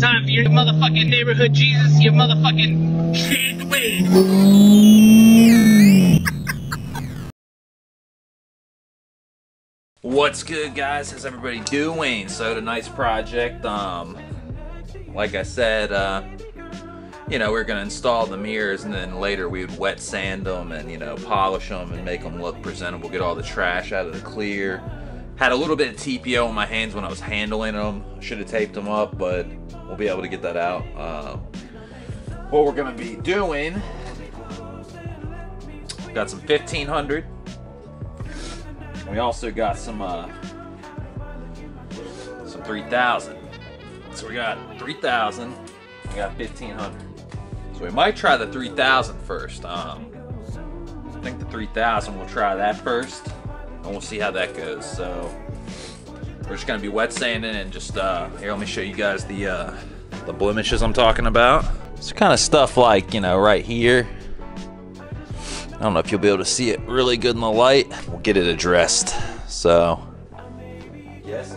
Time for your motherfucking neighborhood Jesus, your motherfucking Wade. What's good, guys? How's everybody doing? So tonight's project, um, like I said, uh, you know, we are gonna install the mirrors, and then later we would wet sand them and you know polish them and make them look presentable. Get all the trash out of the clear. Had a little bit of TPO on my hands when I was handling them. Should have taped them up, but we'll be able to get that out. Um, what we're gonna be doing, got some 1500 we also got some uh, some 3000. So we got 3000, we got 1500. So we might try the 3000 first. Um, I think the 3000 we'll try that first and we'll see how that goes. So we're just gonna be wet sanding and just uh, here let me show you guys the uh, the blemishes I'm talking about. It's kind of stuff like, you know, right here I don't know if you'll be able to see it really good in the light. We'll get it addressed. So, yes,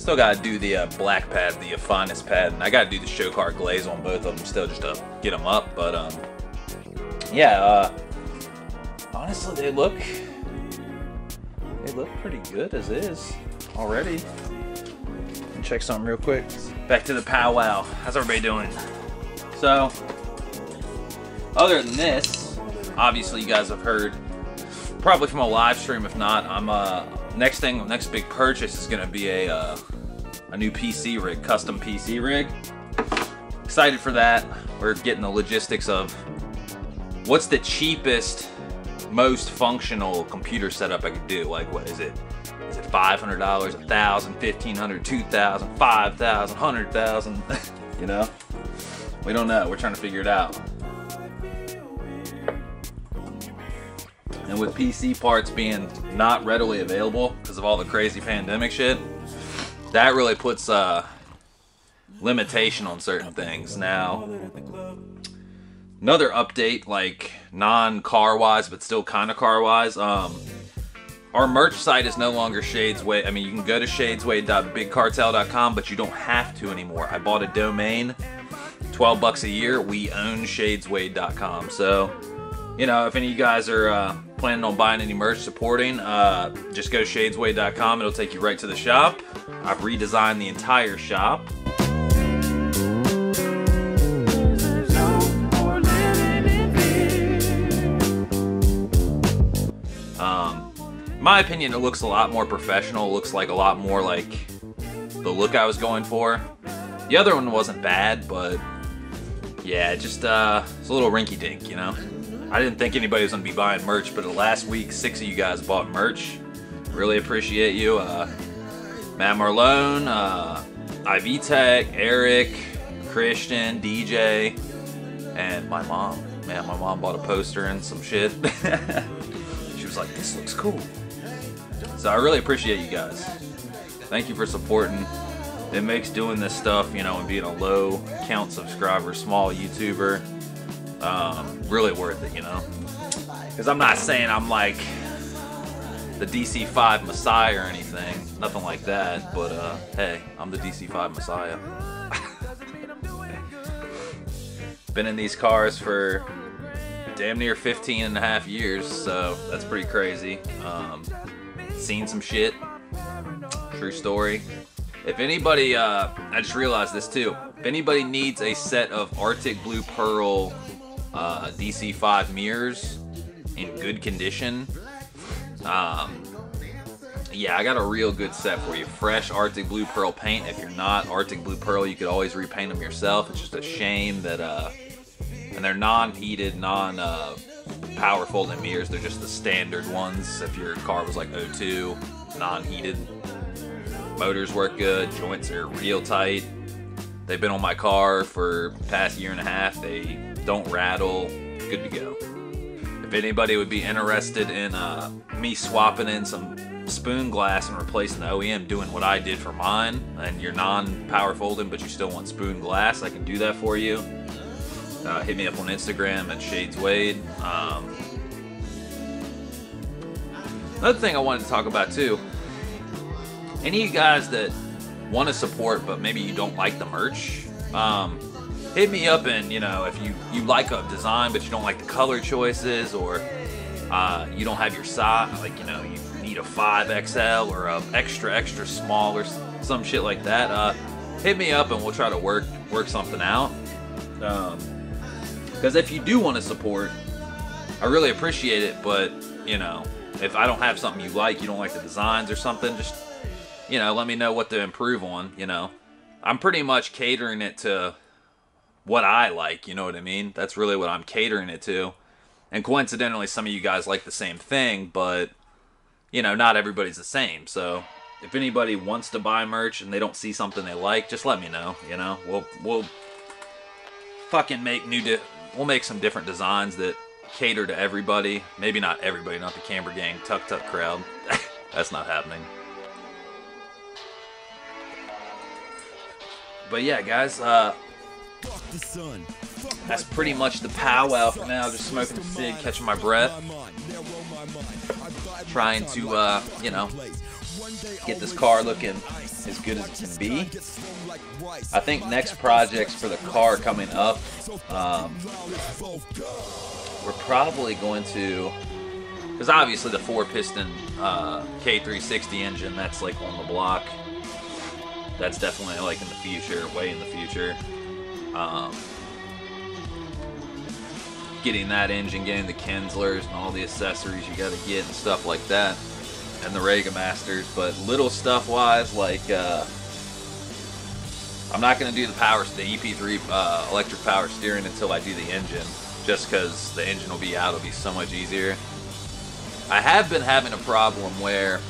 still gotta do the uh, black pad, the finest pad, and I gotta do the show car glaze on both of them still just to get them up, but, um, yeah, uh, honestly, they look, they look pretty good as is already. Check something real quick. Back to the powwow. How's everybody doing? So, other than this, obviously you guys have heard probably from a live stream. If not, I'm uh next thing, next big purchase is gonna be a uh, a new PC rig, custom PC rig. Excited for that. We're getting the logistics of what's the cheapest, most functional computer setup I could do. Like, what is it? Is it $500, $1,000, $1,500, $2,000, $5,000, $100,000? you know? We don't know. We're trying to figure it out. And with PC parts being not readily available because of all the crazy pandemic shit, that really puts a uh, limitation on certain things. Now, another update, like non-car wise, but still kind of car wise. Um, our merch site is no longer Shadeswade. I mean, you can go to shadeswade.bigcartel.com, but you don't have to anymore. I bought a domain, 12 bucks a year. We own shadeswade.com. So, you know, if any of you guys are uh, planning on buying any merch supporting, uh, just go shadeswade.com. It'll take you right to the shop. I've redesigned the entire shop. Um, my opinion, it looks a lot more professional. It looks like a lot more like the look I was going for. The other one wasn't bad, but yeah, just uh, it's a little rinky dink, you know. I didn't think anybody was gonna be buying merch, but the last week, six of you guys bought merch. Really appreciate you. Uh, Matt Marlone, uh, IV Tech, Eric, Christian, DJ, and my mom. Man, my mom bought a poster and some shit. she was like, this looks cool. So I really appreciate you guys. Thank you for supporting. It makes doing this stuff, you know, and being a low count subscriber, small YouTuber, um, really worth it, you know. Because I'm not saying I'm like the DC5 Messiah or anything, nothing like that. But uh, hey, I'm the DC5 Messiah. Been in these cars for damn near 15 and a half years, so that's pretty crazy. Um, seen some shit. True story. If anybody, uh, I just realized this too. If anybody needs a set of Arctic Blue Pearl uh, DC5 mirrors in good condition, um, yeah, I got a real good set for you. Fresh Arctic Blue Pearl paint. If you're not Arctic Blue Pearl, you could always repaint them yourself. It's just a shame that, uh, and they're non-heated, non, uh, power folding mirrors. They're just the standard ones. If your car was like 02, non-heated. Motors work good. Joints are real tight. They've been on my car for past year and a half. They don't rattle. Good to go. If anybody would be interested in uh, me swapping in some spoon glass and replacing the OEM, doing what I did for mine, and you're non-power folding but you still want spoon glass, I can do that for you. Uh, hit me up on Instagram at Shades Wade. Um, another thing I wanted to talk about too. Any of you guys that want to support but maybe you don't like the merch, um, hit me up and you know if you you like a design but you don't like the color choices or uh, you don't have your size, like you know you need a 5XL or a extra extra small or some shit like that. Uh, hit me up and we'll try to work work something out. Um, because if you do want to support, I really appreciate it. But you know, if I don't have something you like, you don't like the designs or something, just you know, let me know what to improve on. You know, I'm pretty much catering it to what I like. You know what I mean? That's really what I'm catering it to. And coincidentally, some of you guys like the same thing, but you know, not everybody's the same. So if anybody wants to buy merch and they don't see something they like, just let me know. You know, we'll we'll fucking make new. Di- we'll make some different designs that cater to everybody. Maybe not everybody, not the Camber Gang Tuck Tuck crowd. That's not happening. But yeah, guys, uh, that's pretty much the powwow for now. Just smoking a cig, catching my breath, trying to, uh, you know, get this car looking as good as it can be. I think next projects for the car coming up, um, we're probably going to, because obviously the four piston uh, K360 engine, that's like on the block. That's definitely like in the future, way in the future. Um, getting that engine, getting the Kinslers and all the accessories you got to get and stuff like that, and the Rega Masters. But little stuff wise, like uh, I'm not going to do the power, the EP3 uh, electric power steering until I do the engine, just because the engine will be out. It'll be so much easier. I have been having a problem where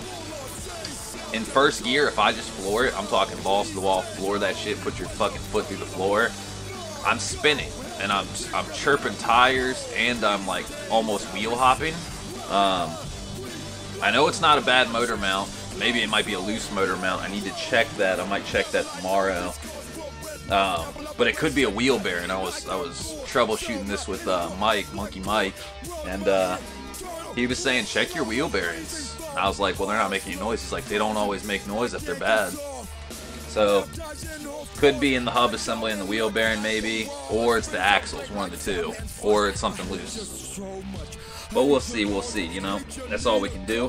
in first gear, if I just floor it, I'm talking balls to the wall, floor that shit, put your fucking foot through the floor. I'm spinning and I'm I'm chirping tires and I'm like almost wheel hopping. Um, I know it's not a bad motor mount. Maybe it might be a loose motor mount. I need to check that. I might check that tomorrow. Um, but it could be a wheel bearing. I was I was troubleshooting this with uh, Mike, Monkey Mike, and uh, he was saying check your wheel bearings. I was like, well, they're not making any noise. He's like, they don't always make noise if they're bad. So, could be in the hub assembly and the wheel bearing maybe, or it's the axles, one of the two, or it's something loose. But we'll see, we'll see, you know? That's all we can do.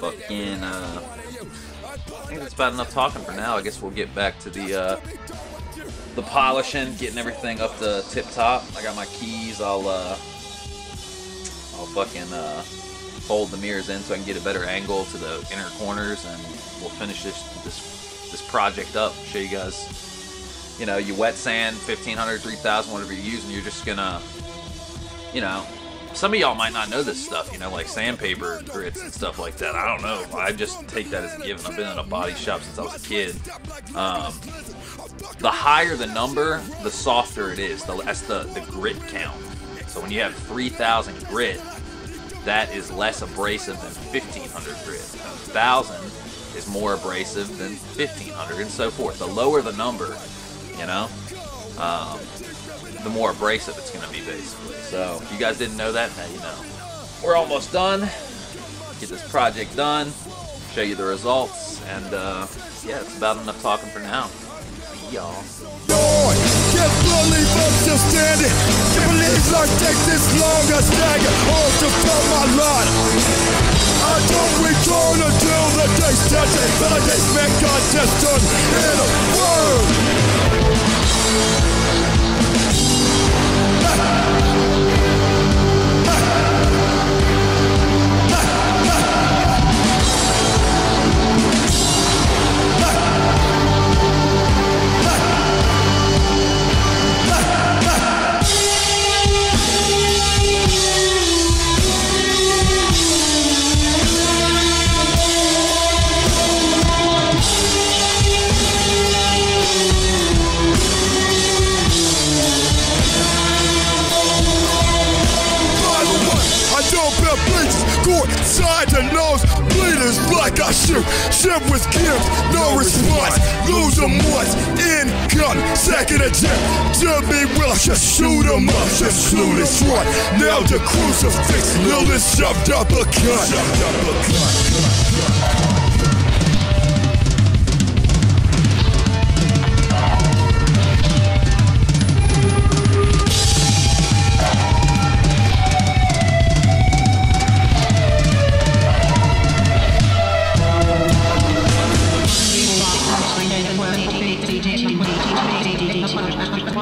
Fucking, uh, I think that's about enough talking for now. I guess we'll get back to the, uh, the polishing, getting everything up to tip top. I got my keys, I'll, uh, I'll fucking, uh, fold the mirrors in so I can get a better angle to the inner corners and we'll finish this this this project up. Show you guys, you know, you wet sand 1500, 3000, whatever you're using. You're just gonna, you know, some of y'all might not know this stuff, you know, like sandpaper grits and stuff like that. I don't know. I just take that as a given. I've been in a body shop since I was a kid. Um, the higher the number, the softer it is. The, that's the, the grit count. So when you have 3000 grit, that is less abrasive than 1500 grit. 1000 is more abrasive than 1500 and so forth. The lower the number, you know, um, the more abrasive it's going to be basically. So if you guys didn't know that, now you know. We're almost done. Get this project done, show you the results, and uh, yeah, it's about enough talking for now. See y'all. Can't believe I'm still standing. Can't believe life takes this long. I stagger all to fill my lot. I don't return until the day's touching. Validate man contest done in a word. Lose 'em once, income, second attempt. Jimmy will just shoot 'em up, just slew this one. Now the crucifix, Lil is shoved up a gun. Shoved up a gun.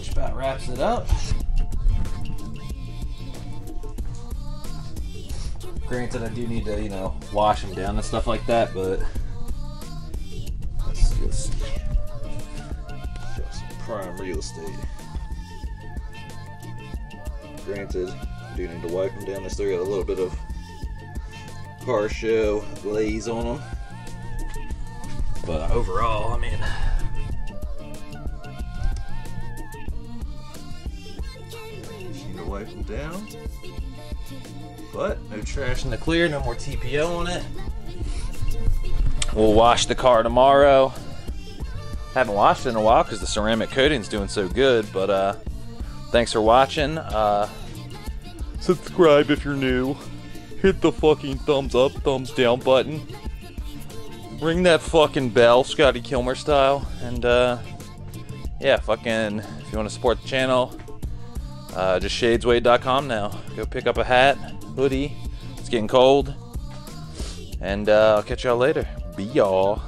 much about wraps it up. Granted, I do need to, you know, wash them down and stuff like that, but let's just show some prime real estate. Granted, I do need to wipe them down. They still got a little bit of car show glaze on them. But overall, I mean, need them down. But no trash in the clear, no more TPO on it. We'll wash the car tomorrow. Haven't washed it in a while because the ceramic coating's doing so good. But uh, thanks for watching. Uh, subscribe if you're new. Hit the fucking thumbs up, thumbs down button. Ring that fucking bell, Scotty Kilmer style. And uh, yeah, fucking, if you want to support the channel, uh, just shadeswade.com now. Go pick up a hat, hoodie. It's getting cold. And uh, I'll catch y'all later. Be y'all.